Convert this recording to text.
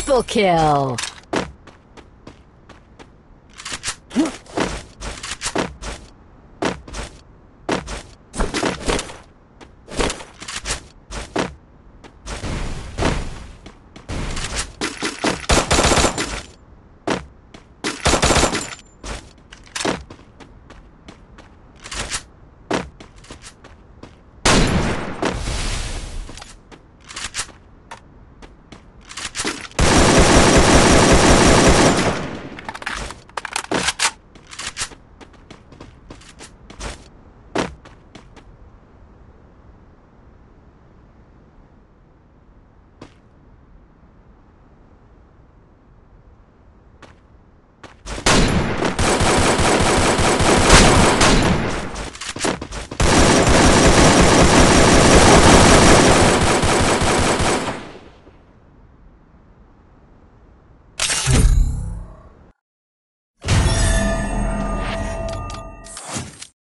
Triple kill!